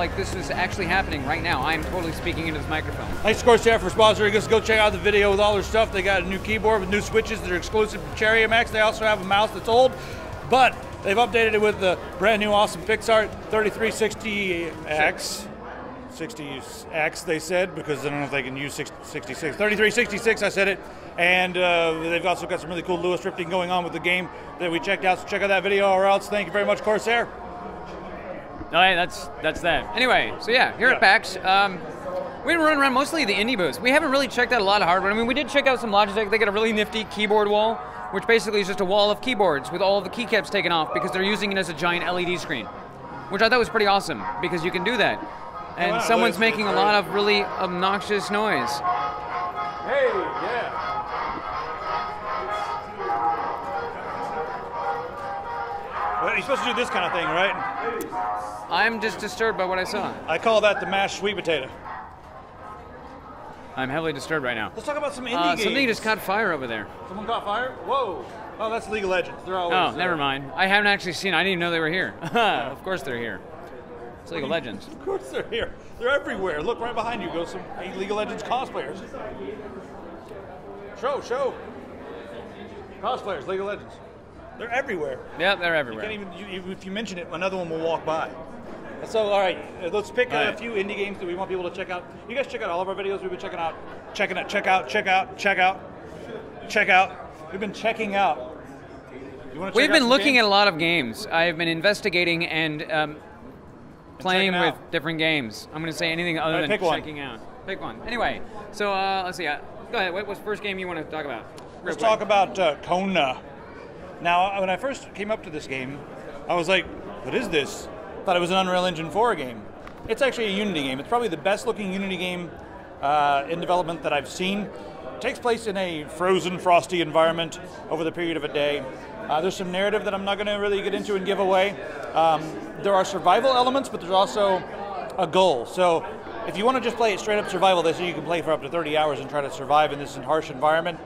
Like this is actually happening right now. I'm totally speaking into this microphone. Thanks, Corsair, for sponsoring us. Go check out the video with all their stuff. They got a new keyboard with new switches that are exclusive to Cherry MX. They also have a mouse that's old, but they've updated it with the brand new awesome PixArt 3360X. 60X, they said, because I don't know if they can use 66. 3366, I said it. And uh, they've also got some really cool Lewis drifting going on with the game that we checked out. So check out that video or else. Thank you very much, Corsair. No, hey, that's that's that. Anyway, so yeah, here Yeah. at PAX, um, we've been running around mostly the indie booths. We haven't really checked out a lot of hardware. I mean, we did check out some Logitech. They got a really nifty keyboard wall, which basically is just a wall of keyboards with all of the keycaps taken off because they're using it as a giant LED screen, which I thought was pretty awesome because you can do that. And wow, someone's making a lot of really obnoxious noise. Hey, yeah. You're supposed to do this kind of thing, right? I'm just disturbed by what I saw. I call that the mashed sweet potato. I'm heavily disturbed right now. Let's talk about some indie Uh, games. something just caught fire over there. Someone caught fire? Whoa. Oh, that's League of Legends. They're always. Oh, uh, never mind. I haven't actually seen. I didn't even know they were here. of course they're here. It's League of Legends. Of course they're here. They're everywhere. Look right behind you. Go some League of Legends cosplayers. Show, show. Cosplayers, League of Legends. They're everywhere. Yeah, they're Can't everywhere. even, you, you- if you mention it, another one will walk by. So, all right, uh, let's pick All a few indie games that we want people to check out. You guys check out all of our videos. We've been checking out, checking out, check out, check out, check out, check out. We've been checking out. You We've been looking at a lot of games. I've been investigating and um, playing checking with out. different games. I'm going to say anything other right, than pick one. checking out. Pick one. Anyway, so uh, let's see. Uh, go ahead. What, what's the first game you want to talk about? Real Let's quick. talk about uh, Kona. Now, when I first came up to this game, I was like, "What is this?" Thought it was an Unreal Engine 4 game. It's actually a Unity game. It's probably the best-looking Unity game uh, in development that I've seen. It takes place in a frozen, frosty environment over the period of a day. Uh, there's some narrative that I'm not going to really get into and give away. Um, there are survival elements, but there's also a goal. So, if you want to just play it straight up survival, they say you can play for up to 30 hours and try to survive in this harsh environment.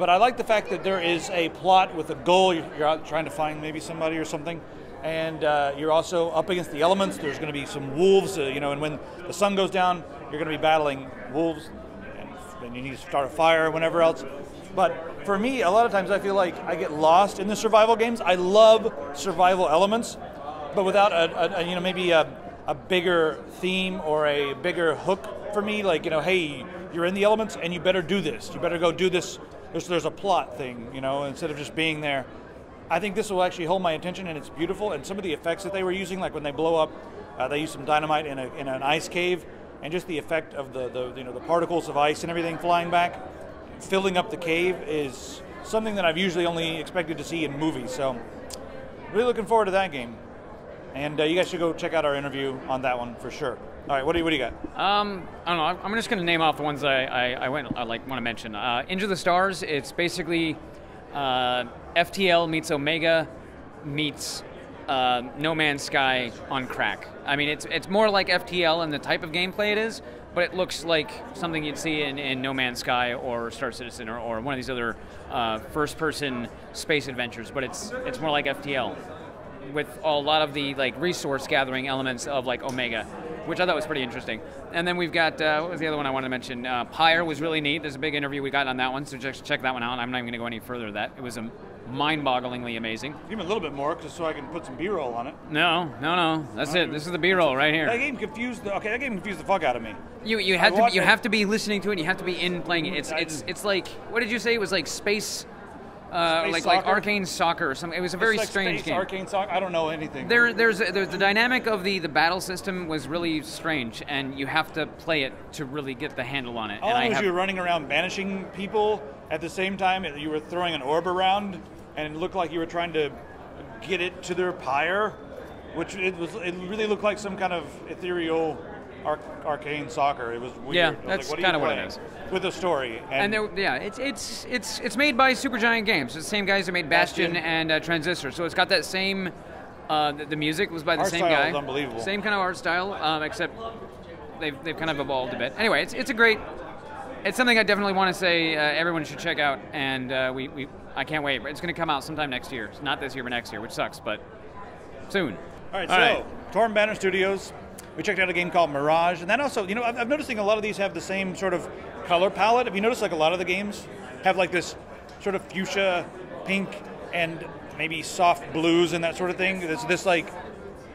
But I like the fact that there is a plot with a goal. You're out trying to find maybe somebody or something, and uh, you're also up against the elements. There's going to be some wolves, uh, you know, and when the sun goes down, you're going to be battling wolves, and, and you need to start a fire, and whatever else. But for me, a lot of times I feel like I get lost in the survival games. I love survival elements, but without a, a, a you know maybe a, a bigger theme or a bigger hook for me. Like you know, hey, you're in the elements and you better do this. You better go do this. There's there's a plot thing, you know, instead of just being there. I think this will actually hold my attention and it's beautiful. And some of the effects that they were using, like when they blow up, uh, they use some dynamite in, a, in an ice cave, and just the effect of the, the you know the particles of ice and everything flying back, filling up the cave is something that I've usually only expected to see in movies. So really looking forward to that game. And uh, you guys should go check out our interview on that one for sure. All right, what do you what do you got? Um, I don't know. I'm- just going to name off the ones I, I, I went I like want to mention. Uh, Into the Stars. It's basically uh, FTL meets Omega meets uh, No Man's Sky on crack. I mean, it's it's more like FTL in the type of gameplay it is, but it looks like something you'd see in, in No Man's Sky or Star Citizen or, or one of these other uh, first-person space adventures. But it's it's more like FTL with a lot of the like resource gathering elements of like Omega, which I thought was pretty interesting. And then we've got uh, what was the other one I wanted to mention? Uh, Pyre was really neat. There's a big interview we got on that one, so just check that one out. I'm not even going to go any further with that. It was a mind-bogglingly amazing. Give me a little bit more, just so I can put some B-roll on it. No, no, no. That's it. This is the B-roll right here. That game confused. The, okay, that game confused the fuck out of me. You you have to be, you it. have to be listening to it. and You have to be in playing it. It's I it's didn't- it's like what did you say? It was like space. Uh, like like soccer? arcane soccer or something. It was a very like strange game. Arcane soccer. I don't know anything. There, there's, there's the dynamic of the, the battle system was really strange, and you have to play it to really get the handle on it. All and I was have, you were running around banishing people at the same time you were throwing an orb around, and it looked like you were trying to get it to their pyre, which it was. It really looked like some kind of ethereal arc, arcane soccer. It was weird. Yeah, was that's what are kinda what it is. With a story, and there, yeah, it's it's it's it's made by Supergiant Games. It's the same guys that made Bastion, Bastion. and uh, Transistor. So it's got that same. Uh, the, the music was by the Art same guy. unbelievable. Same kind of art style, um, except they've they've kind of evolved a bit. Anyway, it's it's a great. It's something I definitely want to say uh, everyone should check out, and uh, we, we I can't wait. It's going to come out sometime next year. It's Not this year, but next year, which sucks, but soon. all right. all so right. Torn Banner Studios. We checked out a game called Mirage, and then also, you know, I've, noticing a lot of these have the same sort of color palette. Have you noticed like a lot of the games have like this sort of fuchsia, pink, and maybe soft blues and that sort of thing? This this like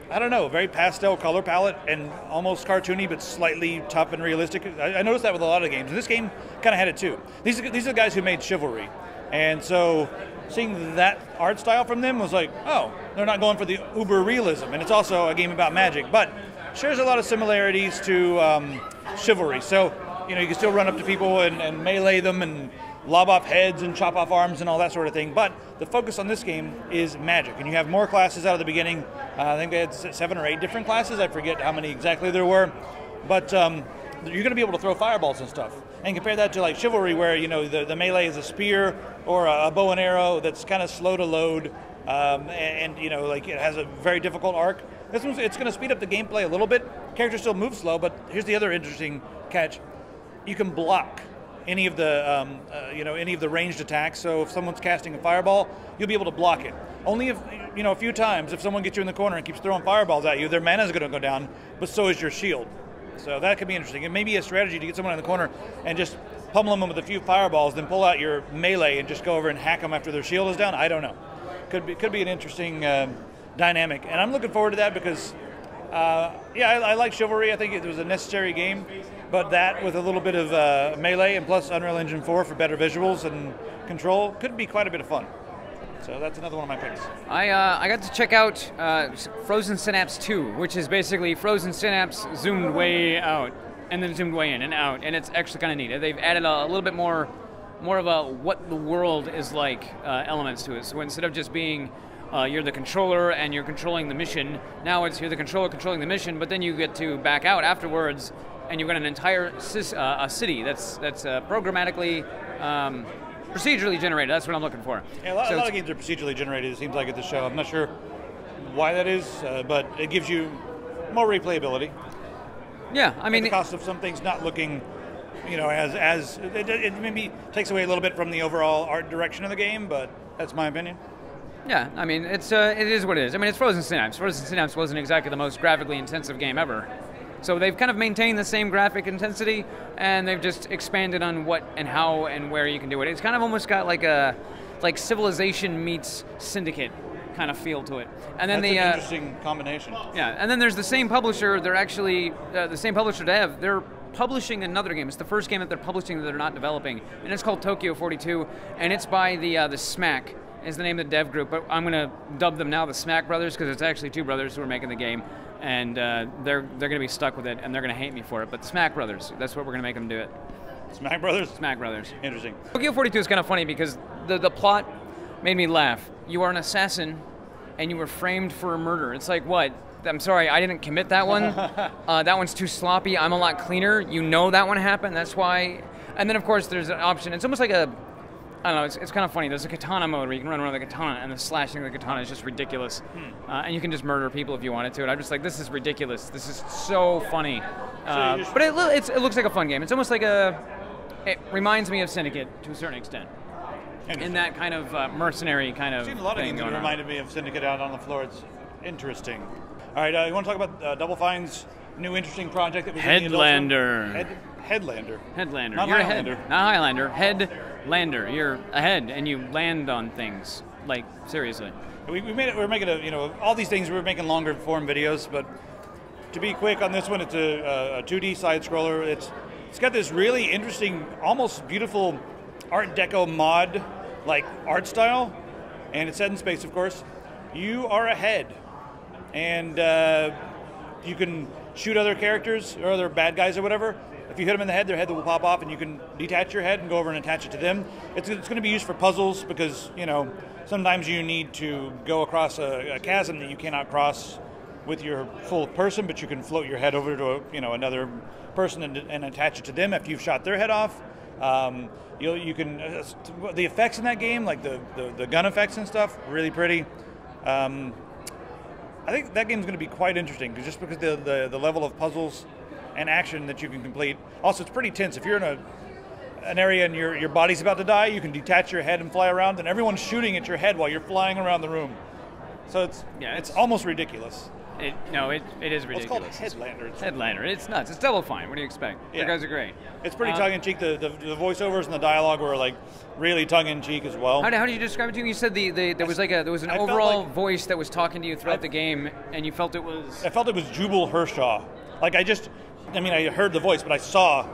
I don't know, very pastel color palette and almost cartoony, but slightly tough and realistic. I, I noticed that with a lot of games, and this game kind of had it too. These are, these are the guys who made Chivalry, and so seeing that art style from them was like, oh, they're not going for the uber realism, and it's also a game about magic, but shares a lot of similarities to um, Chivalry. So you know, you can still run up to people and, and melee them and lob off heads and chop off arms and all that sort of thing. But the focus on this game is magic, and you have more classes out of the beginning. Uh, I think they had seven or eight different classes. I forget how many exactly there were, but um, you're going to be able to throw fireballs and stuff. And compare that to like chivalry, where you know the, the melee is a spear or a, a bow and arrow that's kind of slow to load, um, and, and, you know like it has a very difficult arc. This one's it's going to speed up the gameplay a little bit. Characters still move slow, but here's the other interesting catch: you can block any of the um, uh, you know any of the ranged attacks. So if someone's casting a fireball, you'll be able to block it. Only if you know a few times if someone gets you in the corner and keeps throwing fireballs at you, their mana is going to go down, but so is your shield. So that could be interesting. It may be a strategy to get someone in the corner and just pummel them with a few fireballs, then pull out your melee and just go over and hack them after their shield is down. I don't know. Could be could be an interesting uh, dynamic, and I'm looking forward to that because. Uh, yeah, I, I like Chivalry. I think it was a necessary game. But that with a little bit of uh, melee and plus Unreal Engine 4 for better visuals and control could be quite a bit of fun. So that's another one of my picks. I uh, I got to check out uh, Frozen Synapse 2, which is basically Frozen Synapse zoomed way out and then zoomed way in and out, and it's actually kind of neat. They've added a, a, little bit more, more of a what the world is like uh, elements to it. So instead of just being uh, you're the controller and you're controlling the mission. Now it's you're the controller controlling the mission, but then you get to back out afterwards and you've got an entire uh, a city that's that's uh, programmatically um, procedurally generated. That's what I'm looking for. Yeah, a lot, so a lot of games are procedurally generated. It seems like at the show. I'm not sure why that is, uh, but it gives you more replayability. Yeah, I mean, at the cost of some things not looking, you know, as as it, it maybe takes away a little bit from the overall art direction of the game, but that's my opinion. Yeah, I mean, it's uh, it is what it is. I mean, it's Frozen Synapse. Frozen Synapse wasn't exactly the most graphically intensive game ever. So they've kind of maintained the same graphic intensity, and they've just expanded on what and how and where you can do it. It's kind of almost got like a like Civilization meets Syndicate kind of feel to it. And then That's the an uh, interesting combination. Yeah, and then there's the same publisher. They're actually uh, the same publisher dev. They're publishing another game. It's the first game that they're publishing that they're not developing, and it's called Tokyo 42, and it's by the uh, the Smack is the name of the dev group. But I'm going to dub them now the Smack Brothers because it's actually two brothers who are making the game and uh, they're they're going to be stuck with it, and they're going to hate me for it. But the Smack Brothers, that's what we're going to make them do it. Smack Brothers. Smack Brothers. Interesting. Tokyo 42 is kind of funny because the the plot made me laugh. You are an assassin, and you were framed for a murder. It's like what? I'm sorry, I didn't commit that one. uh, that one's too sloppy. I'm a lot cleaner. You know that one happened. That's why. And then of course there's an option. It's almost like a I don't know, it's, it's kind of funny. There's a katana mode where you can run around with a katana, and the slashing of the katana is just ridiculous. Hmm. Uh, and you can just murder people if you wanted to. And I'm just like, this is ridiculous. This is so funny. Uh, so but it, it looks like a fun game. It's almost like a. It reminds me of Syndicate to a certain extent. In that kind of uh, mercenary kind of. I've seen a lot of games that reminded me of Syndicate out on the floor. It's interesting. All right, uh, you want to talk about uh, Double Fine's new interesting project that was Headlander. Head, Headlander. Headlander. Not You're Highlander. Ahead. Not Highlander. Headlander. You're ahead and you land on things. Like seriously. We, we made it. We're making a you know all these things. We're making longer form videos, but to be quick on this one, it's a, a 2D side scroller. It's it's got this really interesting, almost beautiful Art Deco mod like art style, and it's set in space, of course. You are ahead, and uh, you can shoot other characters or other bad guys or whatever. If you hit them in the head, their head will pop off, and you can detach your head and go over and attach it to them. It's, it's going to be used for puzzles because you know sometimes you need to go across a, a, chasm that you cannot cross with your full person, but you can float your head over to a, you know another person and, and attach it to them after you've shot their head off. Um, you you can uh, the effects in that game, like the, the, the gun effects and stuff, really pretty. Um, I think that game's going to be quite interesting just because the, the, the level of puzzles and action that you can complete. Also, it's pretty tense. If you're in a an area and your your body's about to die, you can detach your head and fly around, and everyone's shooting at your head while you're flying around the room. So it's yeah, it's, it's almost ridiculous. It, no, it, it is Well, it's called ridiculous. Headlander. It's, Headliner. It's nuts. It's Double Fine. What do you expect? Yeah. The guys are great. it's pretty Uh, tongue in cheek. The, the the voiceovers and the dialogue were like really tongue in cheek as well. How, did- how did you describe it to me? You said the, the there was like a there was an I overall like- voice that was talking to you throughout I- the game, and you felt it was. I felt it was Jubal Harshaw. Like I just, I mean, I heard the voice, but I saw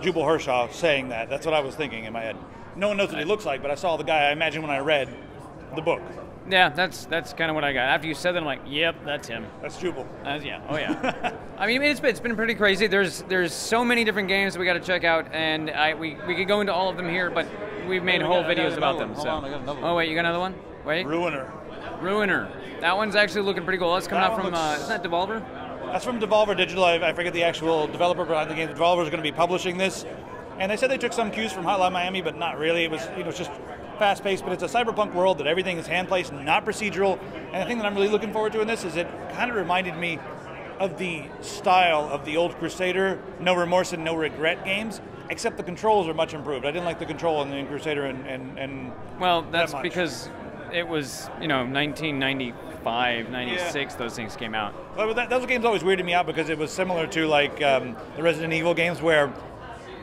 Jubal Harshaw saying that. That's what I was thinking in my head. No one knows what he looks like, but I saw the guy. I imagine when I read the book. Yeah, that's that's kind of what I got. After you said that, I'm like, yep, that's him. That's Jubal. Uh, yeah. Oh yeah. I mean, it's been, it's been pretty crazy. There's there's so many different games that we got to check out, and I we, we could go into all of them here, but we've made we whole got- videos about one. them. Hold so. on, I got another oh one. wait, you got another one? Wait. Ruiner. Ruiner. That one's actually looking pretty cool. That's coming That out one from uh, isn't that Devolver? That's from Devolver Digital. I, I forget the actual developer behind the game. Devolver is going to be publishing this, and they said they took some cues from Hotline Miami, but not really. It was you know just fast paced, but it's a cyberpunk world that everything is hand placed, not procedural. And the thing that I'm really looking forward to in this is it kind of reminded me of the style of the old Crusader, No Remorse and No Regret games, except the controls are much improved. I didn't like the control in the Crusader and and, and Well, that's much. because it was you know 1995, 96. Those things came out. Well, that, those games always weirded me out because it was similar to like um, the Resident Evil games where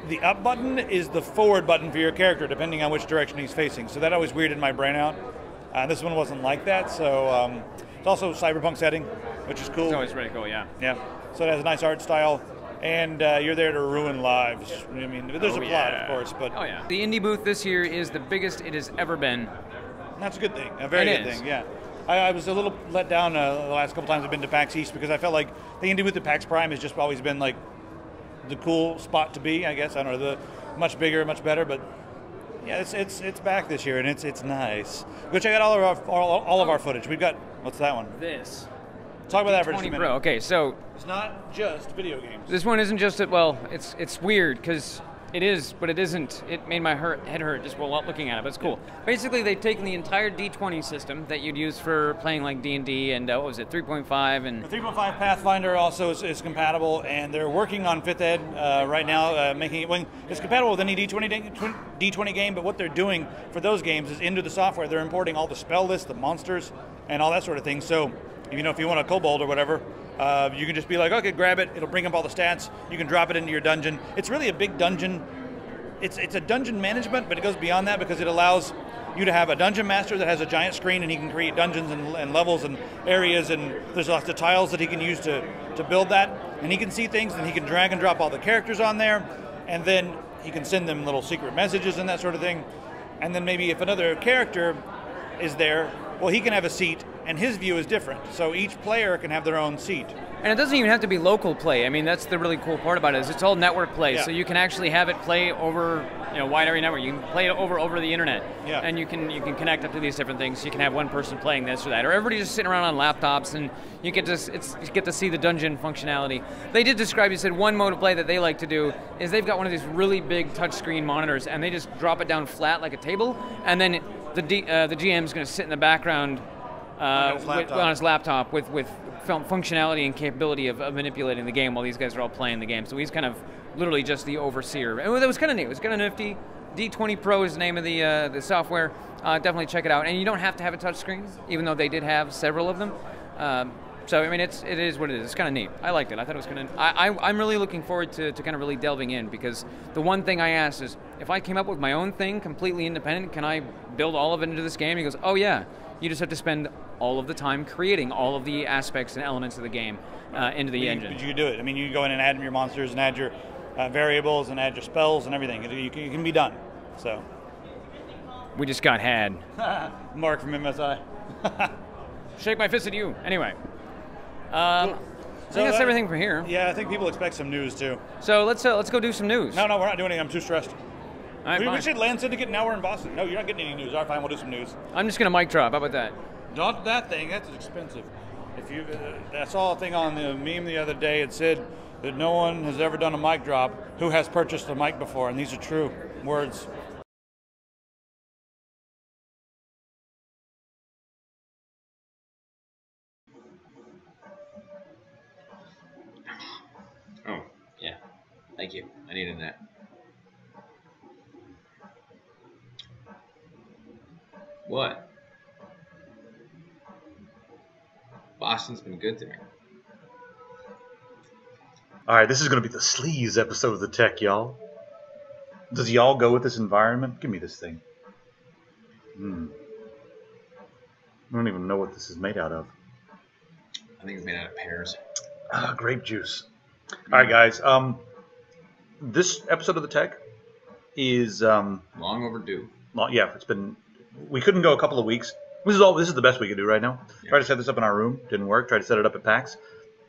the up button is the forward button for your character depending on which direction he's facing. So that always weirded my brain out. Uh, this one wasn't like that. So um, it's also a cyberpunk setting, which is cool. It's always really cool. Yeah. yeah. So it has a nice art style, and uh, you're there to ruin lives. I mean, there's Oh, a plot, yeah. of course, but Oh yeah. The indie booth this year is the biggest it has ever been. That's a good thing. A very It good is. thing. Yeah. I, I was a little let down uh, the last couple times I've been to PAX East because I felt like the indie with the PAX Prime has just always been like the cool spot to be. I guess I don't know the much bigger, much better, but yeah, it's it's it's back this year and it's it's nice. Go check out all of our all, all of our footage. We've got what's that one? This. Talk about that for just a 20 minute. Pro. Okay, so It's not just video games. this one isn't just a, well, it's it's weird because it is, but it isn't. It made my hurt, head hurt just while looking at it, but it's cool. Basically, they've taken the entire D20 system that you'd use for playing like D&D and uh, what was it, 3.5 and The 3.5 Pathfinder also is, is compatible, and they're working on Fifth Ed uh, right now, uh, making it. Well, it's compatible with any D20 D20 game, but what they're doing for those games is into the software. They're importing all the spell lists, the monsters, and all that sort of thing. So, you know, if you want a kobold or whatever, uh, you can just be like, okay, grab it. It'll bring up all the stats. You can drop it into your dungeon. It's really a big dungeon it's it's a dungeon management, but it goes beyond that because it allows you to have a dungeon master that has a giant screen and he can create dungeons and, and levels and areas and there's lots of tiles that he can use to, to build that and he can see things and he can drag and drop all the characters on there and then he can send them little secret messages and that sort of thing and then maybe if another character is there well he can have a seat and his view is different so each player can have their own seat And it doesn't even have to be local play. I mean, that's the really cool part about it is it's all network play. Yeah. So you can actually have it play over, you know, wide area network. You can play it over over the internet. Yeah. And you can you can connect up to these different things. You can have one person playing this or that, or everybody just sitting around on laptops, and you get to it's you get to see the dungeon functionality. They did describe. You said one mode of play that they like to do is they've got one of these really big touchscreen monitors, and they just drop it down flat like a table, and then the D, uh, the GM is going to sit in the background uh, his with- on his laptop with with functionality and capability of, of manipulating the game while these guys are all playing the game. So he's kind of literally just the overseer. And that was kind of neat. It was kind of nifty. D20 Pro is the name of the uh, the software. Uh, definitely check it out. And you don't have to have a touchscreen, even though they did have several of them. Um, so I mean, it's it is what it is. It's kind of neat. I liked it. I thought it was kind of. I, I I'm really looking forward to, to kind of really delving in because the one thing I asked is if I came up with my own thing completely independent, can I build all of it into this game? He goes, oh yeah. You just have to spend all of the time creating all of the aspects and elements of the game uh, into the you, engine. But you can do it. I mean, you can go in and add your monsters and add your uh, variables and add your spells and everything. It, you can, it can be done. So, We just got had. Mark from MSI. Shake my fist at you. Anyway. Um, I think that's uh, everything from here. Yeah, I think people expect some news too. So let's uh, let's go do some news. No, no, we're not doing anything. I'm too stressed. All right, we, we should land syndicate. Now we're in Boston. No, you're not getting any news. All right, fine. We'll do some news. I'm just gonna mic drop. How about that? Not that thing. That's expensive. If you, uh, I saw a thing on the meme the other day. It said that no one has ever done a mic drop who has purchased a mic before, and these are true words. Oh, yeah. Thank you. I needed that. What? Boston's been good to me. All right, this is going to be the sleaze episode of the Tek, y'all. Does y'all go with this environment? Give me this thing. Hmm. I don't even know what this is made out of. I think it's made out of pears. Ah, grape juice. All right, guys. Um, this episode of the Tek is um, Long overdue. well, yeah, it's been. We couldn't go a couple of weeks. This is all. This is the best we could do right now. Yeah. Tried to set this up in our room, didn't work. Tried to set it up at PAX.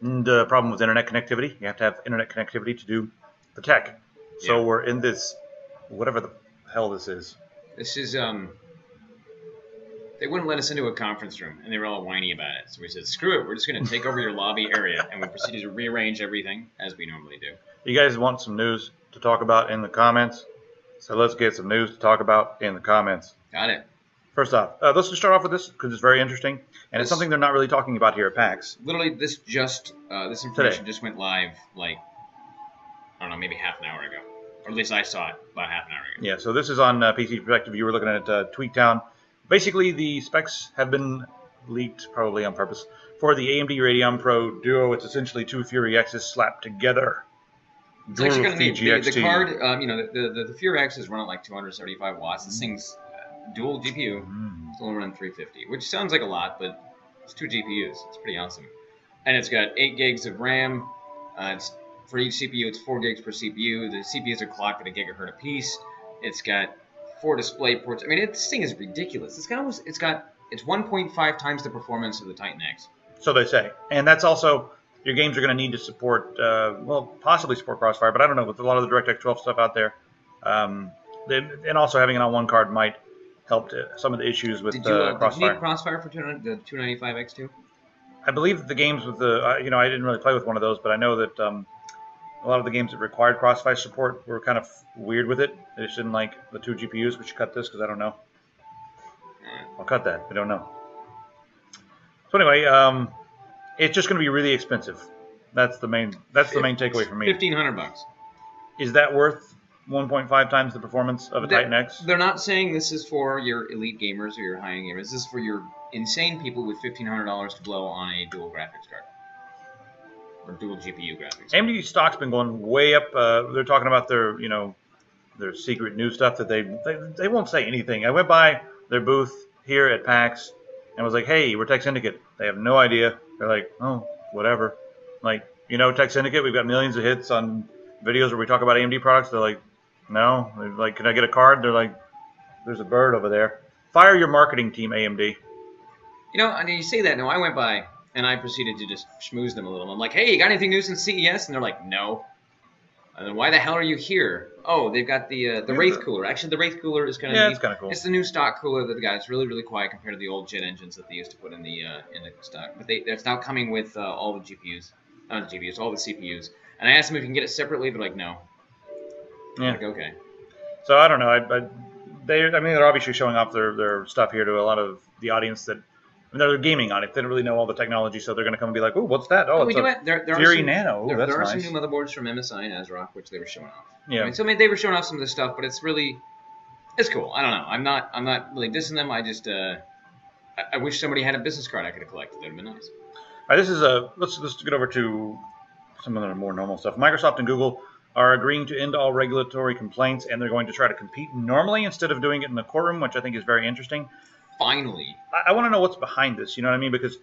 And uh, problem with internet connectivity. You have to have internet connectivity to do the Tek. So Yeah. we're in this, whatever the hell this is. This is um. They wouldn't let us into a conference room, and they were all whiny about it. So we said, "Screw it, we're just going to take over your lobby area," and we proceeded to rearrange everything as we normally do. You guys want some news to talk about in the comments? So let's get some news to talk about in the comments. Got it. First off, uh, let's just start off with this because it's very interesting, and it's something they're not really talking about here at PAX. Literally, this just uh, this information just went live like I don't know, maybe half an hour ago, or at least I saw it about half an hour ago. Yeah, so this is on uh, PC Perspective. You were looking at uh, TweakTown. Basically, the specs have been leaked, probably on purpose, for the AMD Radeon Pro Duo. It's essentially two Fury X's slapped together. It's actually kind of neat. The, the card, um, you know, the, the, the Fury X is running like 275 watts. This thing's uh, dual GPU. Mm. It's only running 350, which sounds like a lot, but it's two GPUs. It's pretty awesome. And it's got 8 gigs of RAM. Uh, it's For each CPU, it's 4 gigs per CPU. The CPUs are clocked at a gigahertz apiece. It's got four display ports. I mean, it, this thing is ridiculous. It's got almost, it's got it's 1.5 times the performance of the Titan X. So they say, and that's also your games are going to need to support, uh, well, possibly support Crossfire, but I don't know with a lot of the DirectX 12 stuff out there. Um, they, and also having it on one card might help to, some of the issues with Did you, uh, uh, did you Crossfire. need Crossfire for 200 the 295 X2? I believe that the games with the, uh, you know, I didn't really play with one of those, but I know that um, a lot of the games that required Crossfire support were kind of weird with it. They just didn't like the two GPUs. We should cut this because I don't know. I'll cut that. I don't know. So anyway, um, it's just going to be really expensive. That's the main. That's the main takeaway for me. 1500 bucks. Is that worth 1.5 times the performance of a They're- Titan X? They're not saying this is for your elite gamers or your high-end gamers. This is for your insane people with fifteen hundred dollars to blow on a dual graphics card or dual GPU graphics. AMD stock's been going way up. Uh, they're talking about their, you know, their secret new stuff that they, they they won't say anything. I went by their booth here at PAX and was like, "Hey, we're Tek Syndicate." They have no idea. They're like, "Oh, whatever." Like, you know, Tek Syndicate. We've got millions of hits on videos where we talk about AMD products. They're like, "No." They're like, "Can I get a card?" They're like, "There's a bird over there." Fire your marketing team, AMD. You know, I mean, you say that. No, I went by and I proceeded to just schmooze them a little. I'm like, "Hey, you got anything new since CES?" And they're like, "No." And then why the hell are you here? Oh, they've got the uh, the Yeah, Wraith cooler. Actually, the Wraith cooler is kind of Yeah, it's kind of cool. It's the new stock cooler that they got. It's really really quiet compared to the old jet engines that they used to put in the uh, in the stock. But they it's now coming with uh, all the GPUs, not the GPUs, all the CPUs. And I asked them if you can get it separately. They're like, no. Yeah. like, okay. So I don't know. I, I they I mean they're obviously showing off their, their stuff here to a lot of the audience that I mean, they're gaming on it. They don't really know all the technology, so they're going to come and be like, "Oh, what's that? Oh, we it's do a. There, there Fury are some, Nano. Ooh, there, there are nice." some new motherboards from MSI and ASRock, which they were showing off. I yeah." mean, so I mean, they were showing off some of this stuff, but it's really, it's cool. I don't know. I'm not, I'm not really dissing them. I just, uh, I, I wish somebody had a business card I could have collected. That'd have been nice. All right, this is a let's let's get over to some of the more normal stuff. Microsoft and Google are agreeing to end all regulatory complaints, and they're going to try to compete normally instead of doing it in the courtroom, which I think is very interesting. Finally, I, I want to know what's behind this. You know what I mean? Because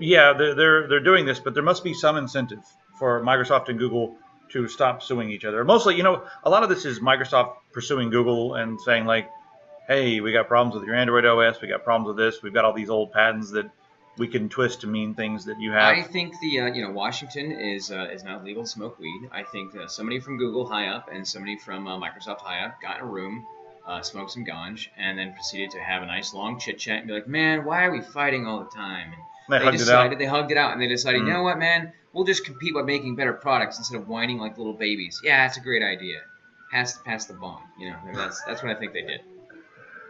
yeah, they're, they're they're doing this, but there must be some incentive for Microsoft and Google to stop suing each other. Mostly, you know, a lot of this is Microsoft pursuing Google and saying like, "Hey, we got problems with your Android OS. We got problems with this. We've got all these old patents that we can twist to mean things that you have." I think the, uh, you know, Washington is uh, is now legal to smoke weed. I think uh, somebody from Google high up and somebody from uh, Microsoft high up got in a room, uh, smoked some ganj, and then proceeded to have a nice long chit chat and be like, "Man, why are we fighting all the time?" And they, they hugged it decided out. they hugged it out and they decided, Mm. you know what, man, we'll just compete by making better products instead of whining like little babies. Yeah, that's a great idea. Pass pass the bond. You know, that's that's what I think they did.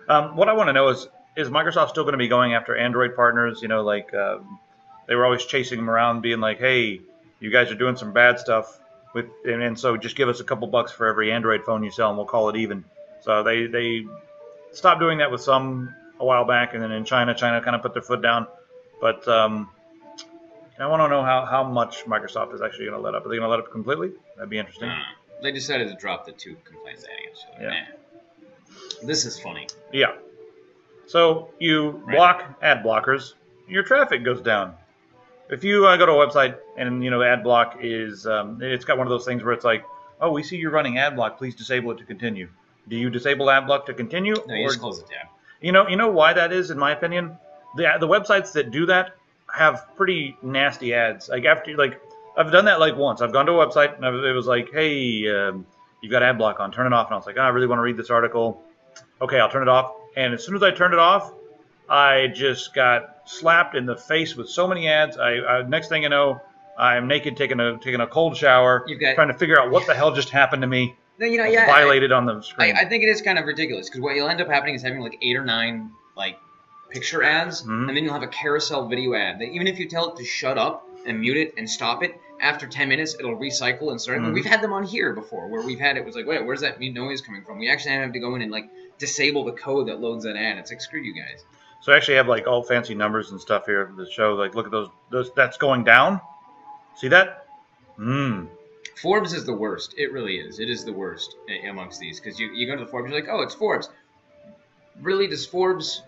Um, what I want to know is is Microsoft still going to be going after Android partners? You know, like um, they were always chasing them around, being like, "Hey, you guys are doing some bad stuff with," and, and so just give us a couple bucks for every Android phone you sell, and we'll call it even. So they they stopped doing that with some a while back, and then in China, China kind of put their foot down. But um, I want to know how, how much Microsoft is actually going to let up. Are they going to let up completely? That'd be interesting. Uh, they decided to drop the two complaints they had against each other. Yeah. Nah. This is funny. Yeah. So you Right. block ad blockers, your traffic goes down. If you uh, go to a website and you know ad block is um, it's got one of those things where it's like, oh, we see you're running ad block, please disable it to continue. Do you disable ad block to continue? No, you just close the tab. You know, you know why that is, in my opinion. The the websites that do that have pretty nasty ads. Like after, like I've done that like once. I've gone to a website and I was, it was like, hey, um, you've got ad block on, turn it off. And I was like, oh, I really want to read this article. Okay, I'll turn it off. And as soon as I turned it off, I just got slapped in the face with so many ads. I, I next thing you know, I'm naked taking a taking a cold shower, got- trying to figure out what the hell just happened to me. No, you know, I yeah. I- violated on the screen. I think it is kind of ridiculous because what you'll end up happening is having like eight or nine like picture ads, Mhm. and then you'll have a carousel video ad. That even if you tell it to shut up and mute it and stop it, after ten minutes it'll recycle and start. Mhm. We've had them on here before where we've had it was like, wait, where's that noise coming from? We actually have to go in and like disable the code that loads that ad. It's like screw you guys. So I actually have like all fancy numbers and stuff here that show like look at those those that's going down. See that? Mmm. Forbes is the worst. It really is. It is the worst amongst these because you, you go to the Forbes, you're like, oh, it's Forbes. Really, does Forbes,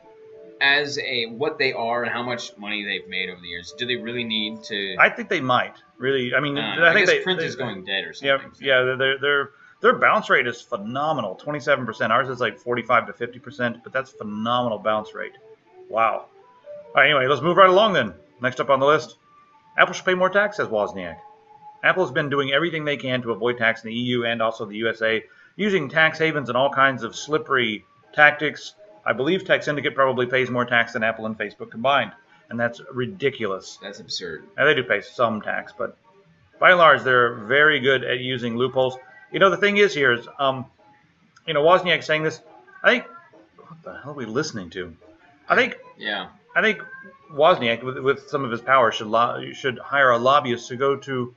as a what they are and how much money they've made over the years, do they really need to? I think they might really. I mean, Uh, I I, think guess they, print they- is going dead or something. Yeah, so- yeah. Their their their bounce rate is phenomenal. Twenty seven percent. Ours is like forty five to fifty percent, but that's phenomenal bounce rate. Wow. All right. Anyway, let's move right along then. Next up on the list, Apple should pay more tax, says Wozniak. Apple has been doing everything they can to avoid tax in the EU and also the USA, using tax havens and all kinds of slippery tactics. I believe Tek Syndicate probably pays more tax than Apple and Facebook combined, and that's ridiculous. That's absurd. Now, they do pay some tax, but by and large, they're very good at using loopholes. You know, the thing is here is, um, you know, Wozniak saying this. I think, what the hell are we listening to? I think, Yeah. I think Wozniak, with, with some of his power, should lo- should hire a lobbyist to go to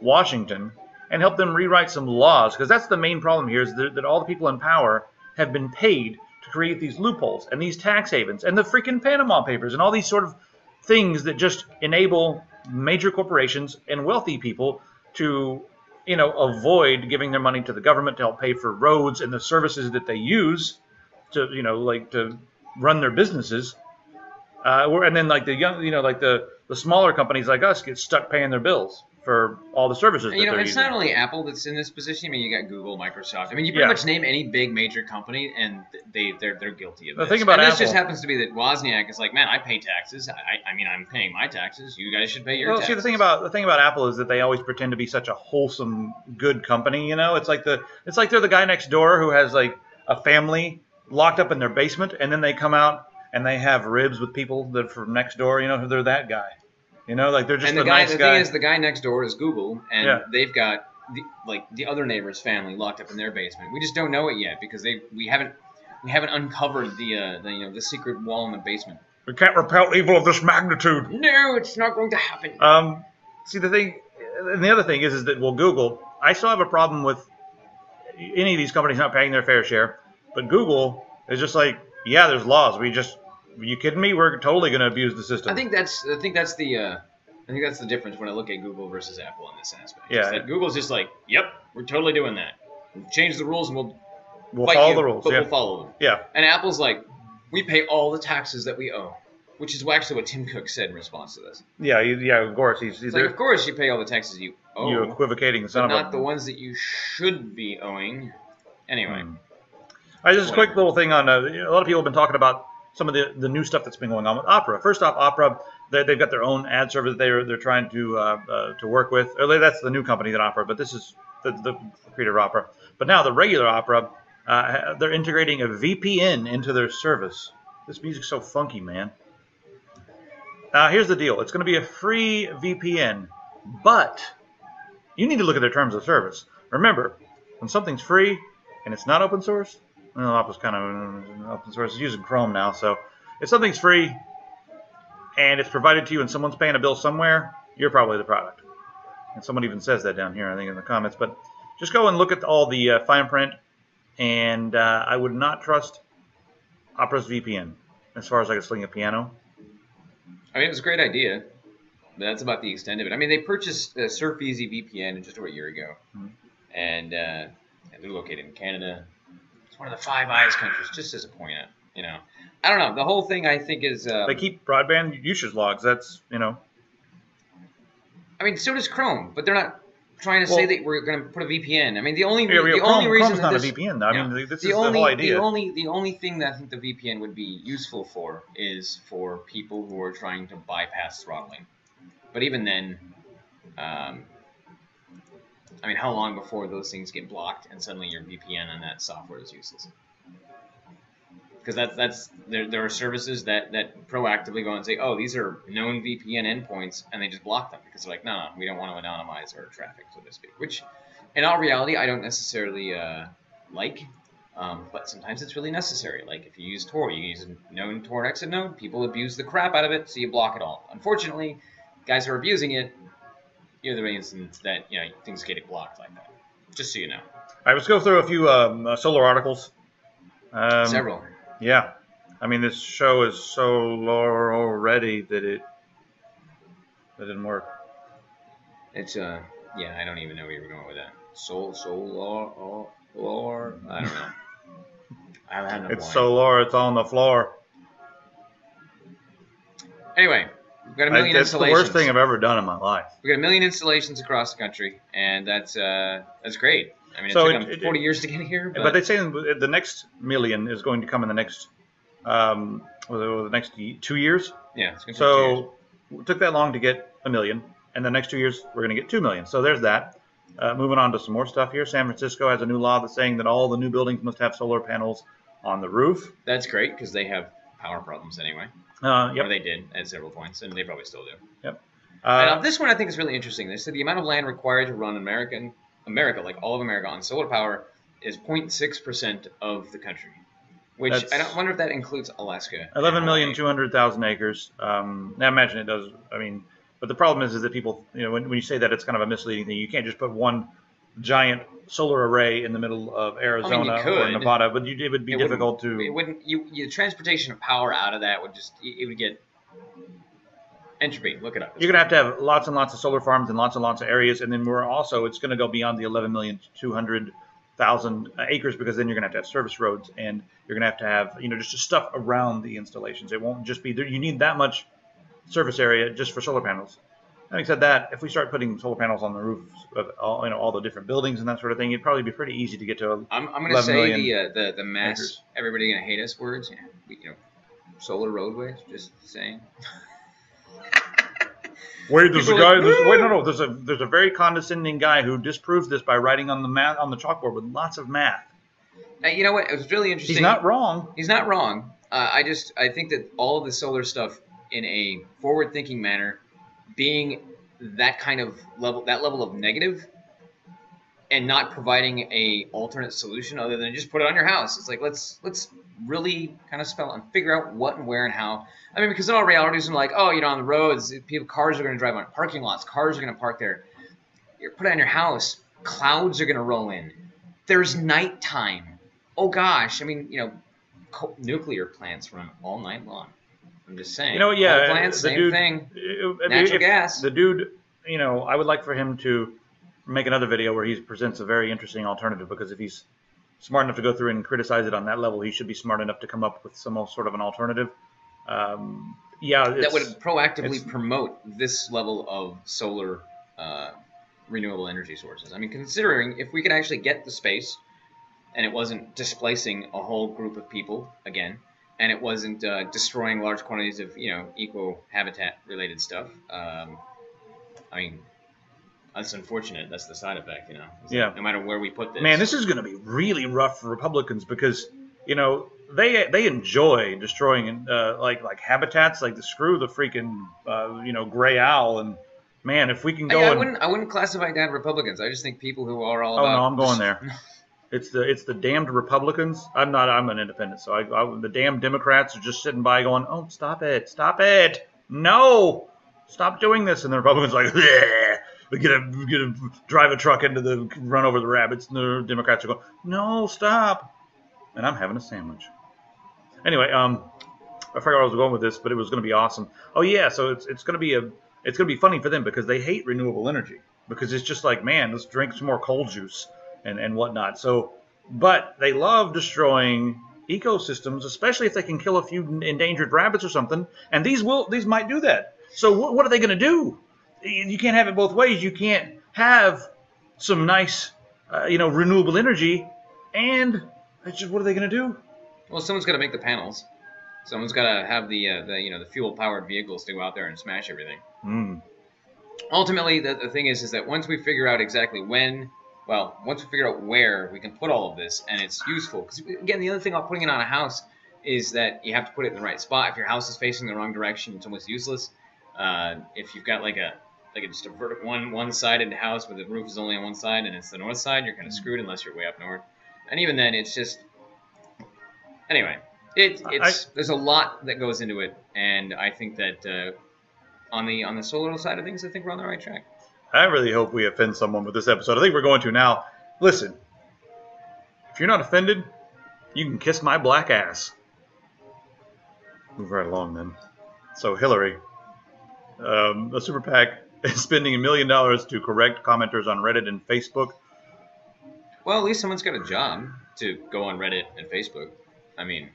Washington and help them rewrite some laws, because that's the main problem here is that, that all the people in power have been paid to create these loopholes and these tax havens and the freaking Panama Papers and all these sort of things that just enable major corporations and wealthy people to, you know, avoid giving their money to the government to help pay for roads and the services that they use to, you know, like to run their businesses. Uh, and then like the young, you know, like the the smaller companies like us get stuck paying their bills for all the services And, you know, it's using. not only Apple that's in this position. I mean, you got Google, Microsoft. I mean, you pretty Yeah. much name any big major company, and they they're they're guilty of The this. thing about and this just happens to be that Wozniak is like, man, I pay taxes. I, I mean, I'm paying my taxes. You guys should pay your Well, taxes. see, the thing about the thing about Apple is that they always pretend to be such a wholesome, good company. You know, it's like the it's like they're the guy next door who has like a family locked up in their basement, and then they come out and they have ribs with people that are from next door. You know, they're that guy. You know, like they're just and the guy, nice the guy. thing is, the guy next door is Google, and Yeah. they've got the, like the other neighbor's family locked up in their basement. We just don't know it yet because they we haven't we haven't uncovered the uh, the you know the secret wall in the basement. we can't repel evil of this magnitude. No, it's not going to happen. Um, see, the thing, and the other thing is, is that well, Google. I still have a problem with any of these companies not paying their fair share, but Google is just like, yeah, there's laws. We just, are you kidding me? We're totally going to abuse the system. I think that's I think that's the uh, I think that's the difference when I look at Google versus Apple in this aspect. Yeah. Google's just like, yep, we're totally doing that. Change the rules and we'll we'll follow you, the rules. but Yeah, we'll follow them. yeah. And Apple's like, we pay all the taxes that we owe, which is actually what Tim Cook said in response to this. Yeah, yeah, of course. He's, he's like, of course you pay all the taxes you owe, you equivocating son but not the ones that you should be owing. Anyway, Hmm. I just a quick little thing on uh, a lot of people have been talking about some of the, the new stuff that's been going on with Opera. First off, Opera they, they've got their own ad server that they're they're trying to uh, uh, to work with. Or that's the new company that Opera, but this is the, the creator of Opera. But now the regular Opera, uh, they're integrating a VPN into their service. This music's so funky, man. Now here's the deal: it's going to be a free VPN, but you need to look at their terms of service. Remember, when something's free and it's not open source, well, Opera's kind of uh, open source. It's using Chrome now, so if something's free and it's provided to you and someone's paying a bill somewhere, you're probably the product. And someone even says that down here, I think, in the comments. But just go and look at all the uh, fine print, and uh, I would not trust Opera's VPN as far as I can sling a piano. I mean, it was a great idea. But that's about the extent of it. I mean, they purchased uh, SurfEasy VPN just over a year ago, Mhm. and, uh, and they're located in Canada. It's one of the Five Eyes countries, just as a point out. You know, I don't know. The whole thing I think is. Um, They keep broadband usage logs. That's you know. I mean, so does Chrome, but they're not trying to say that we're going to put a VPN. I mean, the only Yeah, the Chrome, only reason Chrome's that not this, a VPN. Though. I yeah. mean, this the is only the whole idea. the only the only thing that I think the VPN would be useful for is for people who are trying to bypass throttling. But even then, um, I mean, how long before those things get blocked and suddenly your VPN and that software is useless? Because that's that's there, there are services that that proactively go and say, oh, these are known VPN endpoints, and they just block them because they're like, no, we don't want to anonymize our traffic, so to speak. Which, in all reality, I don't necessarily uh, like. Um, but sometimes it's really necessary. Like if you use Tor, you use a known Tor exit node, people abuse the crap out of it, so you block it all. Unfortunately, guys are abusing it, you're the reason that you know things get blocked like that. Just so you know, All right, let's go through a few um, uh, solar articles. Um, several. Yeah, I mean this show is so low already that it that didn't work. It's uh, yeah, I don't even know where you were going with that. Soul, solar, or, or I don't know. I haven't had enough It's wine. so low, it's on the floor. Anyway, we've got a I, million it's the installations. worst thing I've ever done in my life. We've got a million installations across the country, and that's uh, that's great. I mean, it So took it- them it- 40 years to get here, but, But they say the next million is going to come in the next um, the next two years. yeah, it's gonna take two years. So it took that long to get a million, and the next two years we're going to get two million. So there's that. Uh, moving on to some more stuff here. San Francisco has a new law that's saying that all the new buildings must have solar panels on the roof. that's great because they have power problems anyway. Uh, Or they did at several points, and they probably still do. Yep. Uh, Uh, this one I think is really interesting. They said the amount of land required to run American America, like all of America, on solar power is 0.6 percent of the country. Which I don't wonder if that includes Alaska. Eleven million two hundred thousand acres. Um, I imagine it does. I mean, but the problem is, is that people, you know, when, when you say that, it's kind of a misleading thing. You can't just put one giant solar array in the middle of Arizona or could. Nevada, but you, it would be It difficult to. It wouldn't. You, you transportation of power out of that would just it would get entropy. Look it up. You're gonna have to have lots and lots of solar farms and lots and lots of areas, and then we're also it's gonna go beyond the 11 million 200 thousand acres because then you're gonna have to have service roads and you're gonna have to have you know just, just stuff around the installations. It won't just be there. You need that much surface area just for solar panels. Having said that, if we start putting solar panels on the roofs of all, you know all the different buildings and that sort of thing, it'd probably be pretty easy to get to. A, I'm, I'm going to say the uh, the the mass acres. everybody going to hate us words. Yeah, we- you know, solar roadways. Just saying. Wait, there's a guy. like, There's, wait, no, no. There's a there's a very condescending guy who disproves this by writing on the math on the chalkboard with lots of math. Uh, you know what? It was really interesting. He's not wrong. He's not wrong. Uh, I just I think that all of the solar stuff in a forward-thinking manner, being that kind of level, that level of negative, and not providing a alternate solution other than just put it on your house. It's like let's let's really kind of spell and figure out what and where and how. I mean, because in all reality, it's like oh, you know, on the roads, people cars are going to drive on parking lots, cars are going to park there. You're put it on your house, clouds are going to roll in. There's nighttime. Oh gosh, I mean, you know, nuclear plants run all night long. I'm just saying. You know, yeah, plants, the same dude, thing. uh, Natural gas. The dude, you know, I would like for him to make another video where he presents a very interesting alternative because if he's smart enough to go through and criticize it on that level, he should be smart enough to come up with some sort of an alternative. Um, yeah, that would proactively promote this level of solar uh, renewable energy sources. I mean, considering if we could actually get the space and it wasn't displacing a whole group of people again, and it wasn't uh, destroying large quantities of you know eco habitat related stuff. Um, I mean, that's unfortunate. That's the side effect, you know. It's like, Yeah. no matter where we put this. Man, this is going to be really rough for Republicans because you know they they enjoy destroying uh, like like habitats, like the screw the freaking uh, you know gray owl and man, if we can go I, I and wouldn't. I wouldn't classify that Republicans. I just think people who are all Oh about. no, I'm going there. It's the it's the damned Republicans. I'm not. I'm an independent, so I, I the damned Democrats are just sitting by going, "Oh, stop it, stop it, no, stop doing this," and the Republicans are like, "Yeah." We get a we get a drive a truck into the run over the rabbits, and the Democrats are going, "No, stop," and I'm having a sandwich. Anyway, um, I forgot where I was going with this, but it was going to be awesome. Oh yeah, so it's it's going to be a it's going to be funny for them because they hate renewable energy because it's just like, man, let's drink some more cold juice and, and whatnot. So, but they love destroying ecosystems, especially if they can kill a few endangered rabbits or something. And these will, these might do that. So what, what are they going to do? You can't have it both ways. You can't have some nice, uh, you know, renewable energy, and it's just what are they going to do? Well, someone's got to make the panels. Someone's got to have the, uh, the you know the fuel powered vehicles to go out there and smash everything. Mm. Ultimately, the, the thing is, is that once we figure out exactly when, well, once we figure out where we can put all of this, and it's useful. Because again, the other thing about putting it on a house is that you have to put it in the right spot. If your house is facing the wrong direction, it's almost useless. Uh, if you've got like a like a, just a vertical one one sided house where the roof is only on one side and it's the north side, you're kind of screwed unless you're way up north. And even then, it's just anyway. It, it's I- there's a lot that goes into it, and I think that uh, on the on the solar side of things, I think we're on the right track. I really hope we offend someone with this episode. I think we're going to now. Listen, if you're not offended, you can kiss my black ass. Move right along then. So, Hillary, um, super PAC is spending a million dollars to correct commenters on Reddit and Facebook. Well, at least someone's got a job to go on Reddit and Facebook. I mean,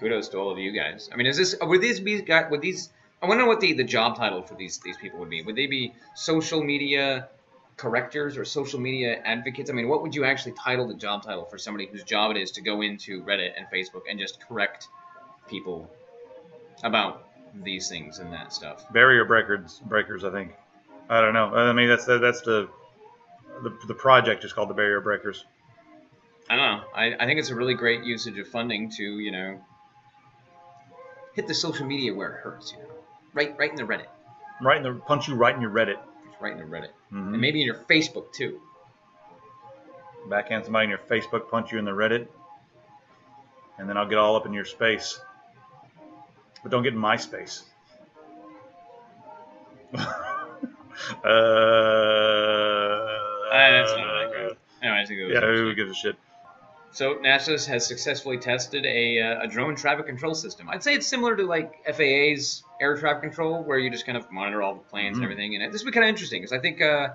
kudos to all of you guys. I mean, is this would these be would these? I wonder what the the job title for these these people would be. Would they be social media correctors or social media advocates? I mean, what would you actually title the job title for somebody whose job it is to go into Reddit and Facebook and just correct people about these things and that stuff? Barrier breakers, breakers. I think. I don't know. I mean, that's that's the the, the project is called the Barrier Breakers. I don't know. I, I think it's a really great usage of funding to, you know, hit the social media where it hurts, you know. Right right in the Reddit. Right in the punch you right in your Reddit. Just right in the Reddit. Mhm. And maybe in your Facebook too. backhand somebody in your Facebook, punch you in the Reddit, and then I'll get all up in your space. But don't get in my space. uh, Uh, that's not that great. Anyway, I think it was Yeah, who gives a shit? So NASA has successfully tested a, uh, a drone traffic control system. I'd say it's similar to like FAA's air traffic control, where you just kind of monitor all the planes Mhm. and everything. And this would be kind of interesting because I think uh,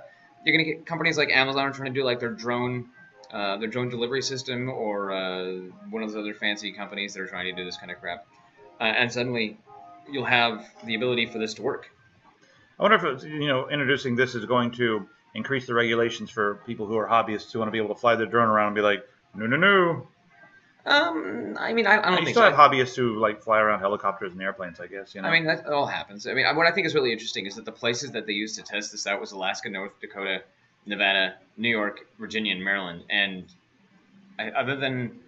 you're going to get companies like Amazon are trying to do like their drone, uh, their drone delivery system, or uh, one of those other fancy companies that are trying to do this kind of crap. Uh, and suddenly, you'll have the ability for this to work. I wonder if you know introducing this is going to increase the regulations for people who are hobbyists who want to be able to fly their drone around and be like, no, no, no. Um, I mean, I, I don't You think still so. have hobbyists who like fly around helicopters and airplanes, I guess. You know. I mean, that all happens. I mean, what I think is really interesting is that the places that they used to test this out was Alaska, North Dakota, Nevada, New York, Virginia, and Maryland. And I, other than,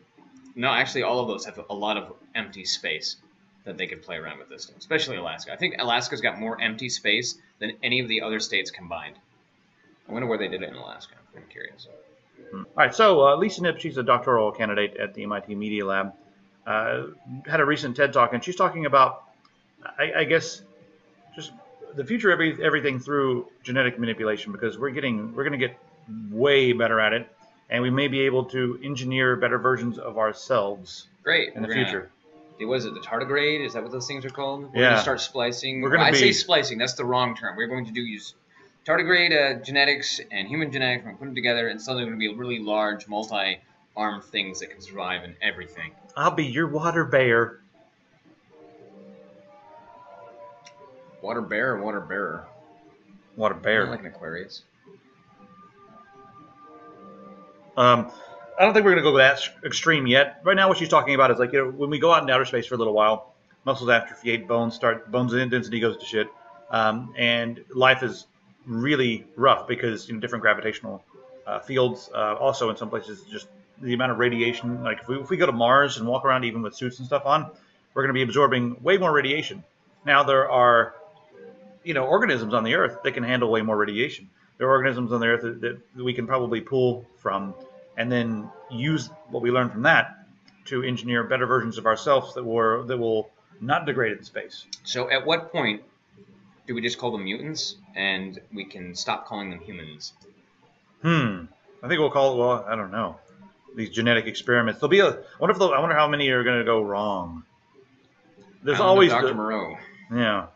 no, actually, all of those have a lot of empty space that they could play around with this, stuff, especially Alaska. I think Alaska's got more empty space than any of the other states combined. I wonder where they did it in Alaska. I'm curious. All right, so uh, Lisa Nip, she's a doctoral candidate at the MIT Media Lab, uh, had a recent TED talk, and she's talking about, I, I guess, just the future of every, everything through genetic manipulation because we're getting we're going to get way better at it, and we may be able to engineer better versions of ourselves Great. in the gonna- future. What is it? The tardigrade? Is that what those things are called? We're Yeah. gonna start splicing. We're gonna be. I say splicing. That's the wrong term. We're going to do use tardigrade uh, genetics and human genetics. We're put them together, and suddenly we're gonna be really large, multi-armed things that can survive in everything. I'll be your water bear. Water bear or water bearer? Water bear. like an Aquarius. Um, I don't think we're going to go that extreme yet. Right now, what she's talking about is like, you know, when we go out in outer space for a little while, muscles atrophy, bones start, bones and density goes to shit, um, and life is really rough because you know different gravitational uh, fields. Uh, also, in some places, just the amount of radiation. Like if we, if we go to Mars and walk around even with suits and stuff on, we're going to be absorbing way more radiation. Now there are, you know, organisms on the Earth that can handle way more radiation. There are organisms on the Earth that, that we can probably pull from and then use what we learn from that to engineer better versions of ourselves that were that will not degrade in space. So, at what point do we just call them mutants, and we can stop calling them humans? Hmm. I think we'll call it. Well, I don't know. These genetic experiments. There'll be a. I wonder if I wonder how many are going to go wrong. There's always Dr. the- Moreau. yeah.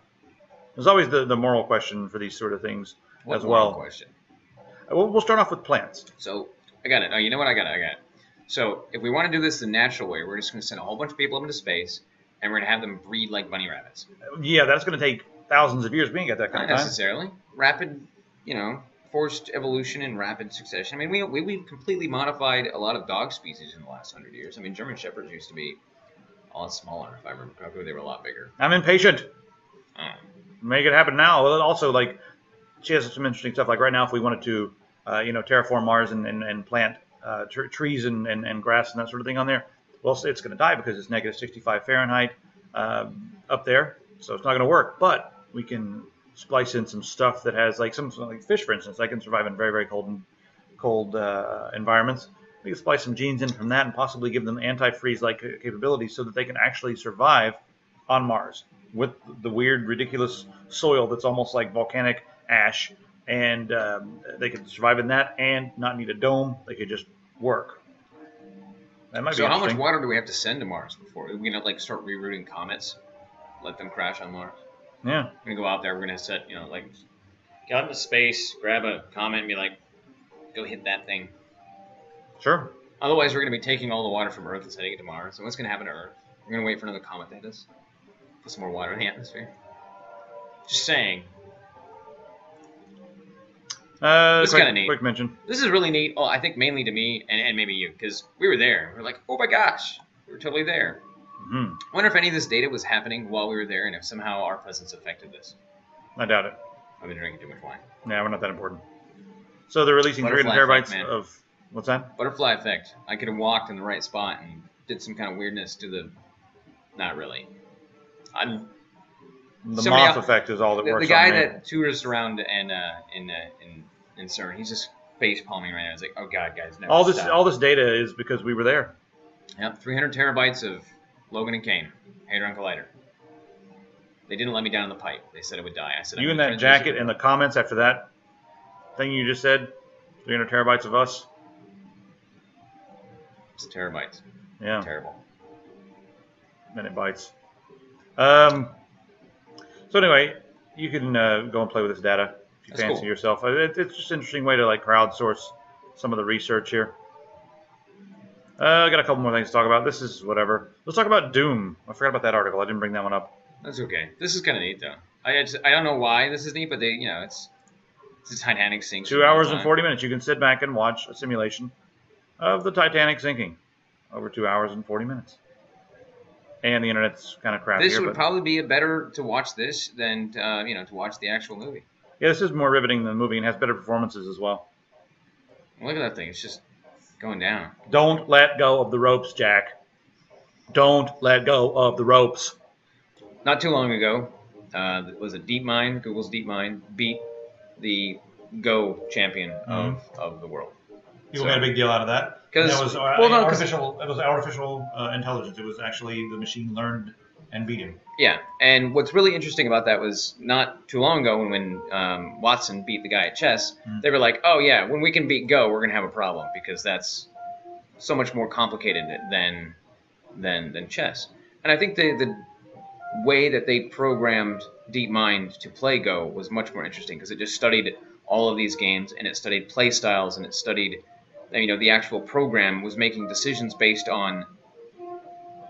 There's always the, the moral question for these sort of things What as moral well. Question. We'll, we'll start off with plants. So I got it. Oh, you know what? I got it. I got it. So if we want to do this the natural way, we're just going to send a whole bunch of people up into space, and we're going to have them breed like bunny rabbits. Yeah, that's going to take thousands of years. We ain't got that kind Not of time. necessarily rapid, you know, forced evolution in rapid succession. I mean, we, we we've completely modified a lot of dog species in the last hundred years. I mean, German shepherds used to be a lot smaller. If I remember correctly, they were a lot bigger. I'm impatient. Um, Make it happen now. Also, like, she has some interesting stuff. Like right now, if we wanted to, uh, you know, terraform Mars and, and, and plant uh, tr- trees and, and, and grass and that sort of thing on there, well, it's going to die because it's negative 65 Fahrenheit um, up there. So it's not going to work. But we can splice in some stuff that has, like, some like fish, for instance. I can survive in very, very cold and cold uh, environments. We can splice some genes in from that and possibly give them antifreeze like capabilities so that they can actually survive on Mars with the weird, ridiculous soil that's almost like volcanic ash. And um, they could survive in that and not need a dome. They could just work. That might so be how much water do we have to send to Mars before we're gonna like start rerouting comets, let them crash on Mars? Yeah. We're gonna go out there. We're gonna set, you know, like get out into space, grab a comet, and be like, go hit that thing. Sure. Otherwise, we're going to be taking all the water from Earth and sending it to Mars. So what's going to happen to Earth? We're going to wait for another comet to hit us. Put some more water in the atmosphere. Just saying. Uh, It's kinda neat. quick mention. This is really neat. Oh, I think mainly to me and, and maybe you, because we were there. We are like, oh my gosh, we were totally there. Hmm I wonder if any of this data was happening while we were there and if somehow our presence affected this. I doubt it. I've been drinking too much wine. Yeah, we're not that important. So they're releasing Butterfly 300 terabytes effect, man. of what's that? Butterfly effect. I could have walked in the right spot and did some kind of weirdness to the. Not really. I'm The Somebody moth else- effect is all that the, works. the guy on me. that tours around and uh, in uh, in in CERN, he's just face palming right now. He's like, "Oh God, guys, never all this stop." all this data is because we were there. Yep, 300 terabytes of Logan and Qain, Hadron Collider. They didn't let me down in the pipe. They said it would die. I said, You in that jacket and the comments after that thing you just said, 300 terabytes of us. It's terabytes. Yeah, Terrible. minute bytes. Um. So anyway, you can uh, go and play with this data if you That's fancy cool. yourself. It, it's just an interesting way to like crowdsource some of the research here. Uh, I got a couple more things to talk about. This is whatever. Let's talk about Doom. I forgot about that article. I didn't bring that one up. That's okay. This is kind of neat though. I just, I don't know why this is neat, but they you know it's it's a Titanic sinking. Two hours and 40 minutes. You can sit back and watch a simulation of the Titanic sinking over two hours and 40 minutes. And the internet's kind of crappy This would but probably be a better to watch this than uh, you know to watch the actual movie. yeah, this is more riveting than the movie and has better performances as well. Look at that thing. It's just going down. Don't let go of the ropes, Jack. Don't let go of the ropes. Not too long ago, uh, it was it DeepMind? Google's DeepMind beat the Go champion of, of the world. People So- made a big deal out of that. 'Cause- that was uh, well, no, 'cause- artificial. It was artificial uh, intelligence. It was actually the machine learned and beat him. Yeah, and what's really interesting about that was not too long ago when, when um, Watson beat the guy at chess, Mm. they were like, oh yeah, when we can beat Go, we're gonna have a problem because that's so much more complicated than than than chess. And I think the the way that they programmed DeepMind to play Go was much more interesting because it just studied all of these games and it studied play styles and it studied, you know, the actual program was making decisions based on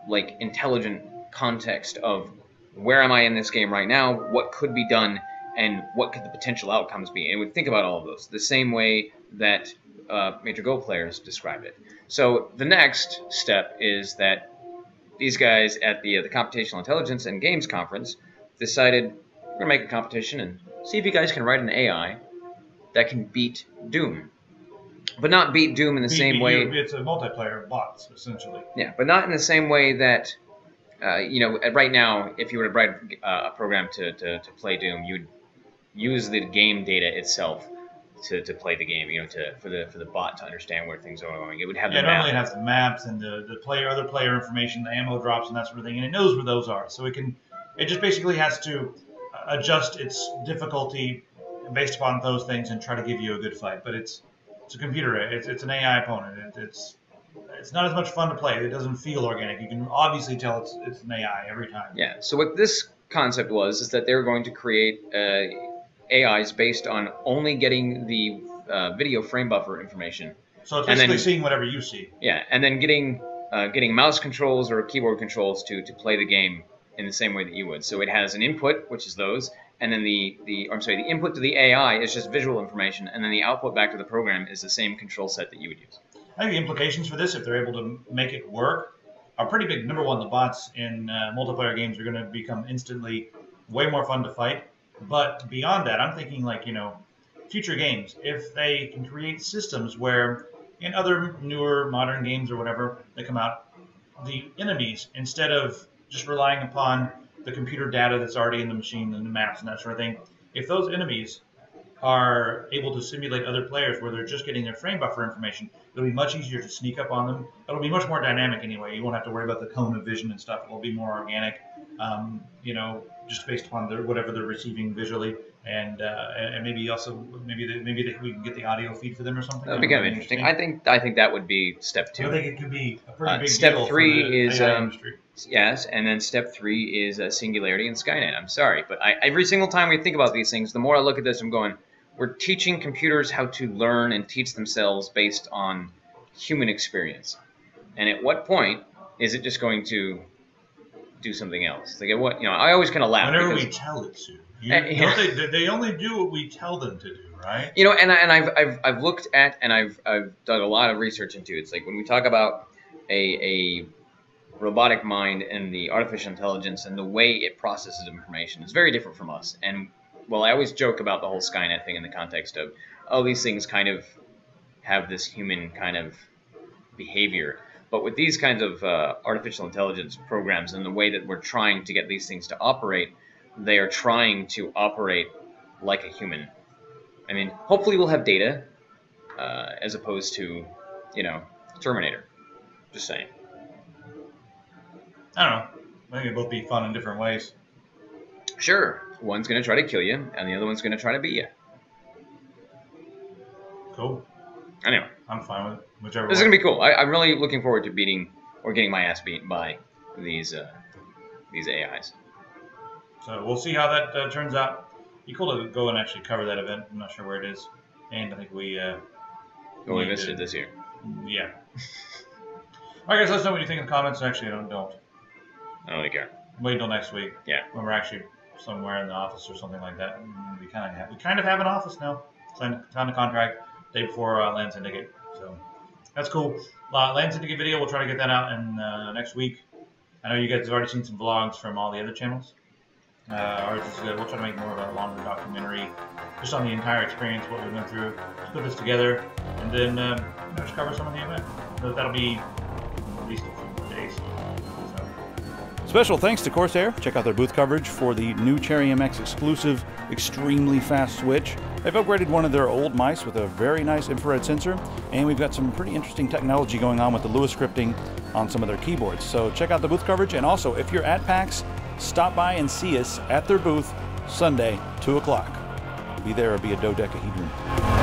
like intelligent context of where am I in this game right now, what could be done, and what could the potential outcomes be. And we think about all of those the same way that uh, Major Go players describe it. So the next step is that these guys at the uh, the Computational Intelligence and Games Conference decided we're gonna make a competition and see if you guys can write an AI that can beat Doom, but not beat Doom in the same way. It's a multiplayer bots, essentially. Yeah, but not in the same way that, uh, you know, right now, if you were to write uh, a program to, to, to play Doom, you'd use the game data itself to, to play the game. You know, to for the for the bot to understand where things are going. It would have Yeah, the normally it has the maps and the, the player, other player information, the ammo drops and that sort of thing, and it knows where those are. So it can, it just basically has to adjust its difficulty based upon those things and try to give you a good fight. But it's it's a computer, it's, it's an AI opponent. It, it's it's not as much fun to play. It doesn't feel organic. You can obviously tell it's it's an AI every time. Yeah. So what this concept was is that they were going to create uh, AIs based on only getting the uh, video frame buffer information. So it's basically then- seeing whatever you see. Yeah, and then getting uh, getting mouse controls or keyboard controls to to play the game in the same way that you would. So it has an input, which is those, and then the the I'm sorry, the input to the AI is just visual information, and then the output back to the program is the same control set that you would use. I think the implications for this, if they're able to make it work, are pretty big. Number one, the bots in uh, multiplayer games are going to become instantly way more fun to fight. But beyond that, I'm thinking like you know, future games. If they can create systems where in other newer modern games or whatever that come out, the enemies instead of just relying upon the computer data that's already in the machine and the maps and that sort of thing, if those enemies are able to simulate other players where they're just getting their frame buffer information, it'll be much easier to sneak up on them. It'll be much more dynamic anyway. You won't have to worry about the cone of vision and stuff. It'll be more organic, um, you know, just based upon their, whatever they're receiving visually, and uh, and maybe also maybe they, maybe they, we can get the audio feed for them or something. That'd be kind of interesting. I think I think that would be step two. I think it could be a pretty Uh, big step three is, um, industry. Yes, and then step three is uh, Singularity and Skynet. I'm sorry, but I, every single time we think about these things, the more I look at this, I'm going, we're teaching computers how to learn and teach themselves based on human experience. And at what point is it just going to do something else? Like at what, you know, I always kind of laugh Whenever because we tell it to, you, Uh, yeah. they, they- they only do what we tell them to do, right? you know, and, I- and I've, I've, I've looked at and I've, I've done a lot of research into it. It's like when we talk about a, a robotic mind and the artificial intelligence and the way it processes information, is very different from us. And well, I always joke about the whole Skynet thing in the context of, oh, these things kind of have this human kind of behavior. But with these kinds of uh, artificial intelligence programs and the way that we're trying to get these things to operate, they are trying to operate like a human. I mean, hopefully we'll have data uh, as opposed to, you know, Terminator. Just saying. I don't know. I think it'd both be fun in different ways. Sure, one's going to try to kill you, and the other one's going to try to beat you. Cool. Anyway, I'm fine with it. Whichever this is going to be cool. I, I'm really looking forward to beating or getting my ass beat by these uh, these AIs. So we'll see how that uh, turns out. Be cool to go and actually cover that event. I'm not sure where it is, and I think we, uh, Oh, we missed it this year. yeah. All right, guys. Let us know what you think in the comments. Actually, don't don't I don't really care. wait until next week. Yeah. When we're actually somewhere in the office or something like that. Mm, We kind of have we kind of have an office now. Signed a land day before uh, land syndicate. So that's cool. Uh, land syndicate video. We'll try to get that out in uh, next week. I know you guys have already seen some vlogs from all the other channels. Uh, ours is good. We'll try to make more of a longer documentary just on the entire experience, what we went through, just put this together, and then um, you know, just cover some of the event. So that'll be Special thanks to Corsair. Check out their booth coverage for the new Cherry MX exclusive extremely fast switch. They've upgraded one of their old mice with a very nice infrared sensor, and we've got some pretty interesting technology going on with the Lua scripting on some of their keyboards. So check out the booth coverage, and also if you're at PAX, stop by and see us at their booth Sunday, 2 o'clock. Be there or be a dodecahedron.